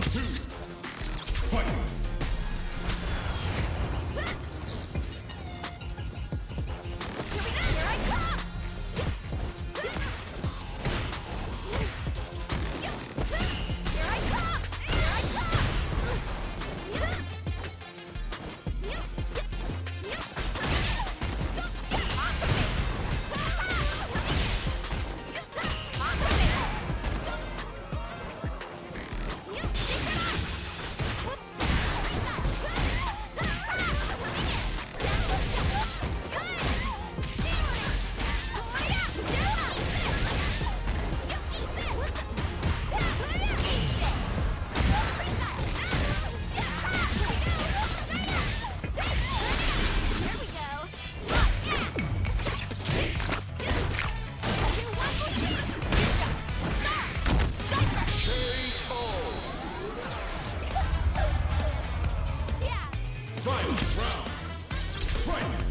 Two, fight! Final round. Fight!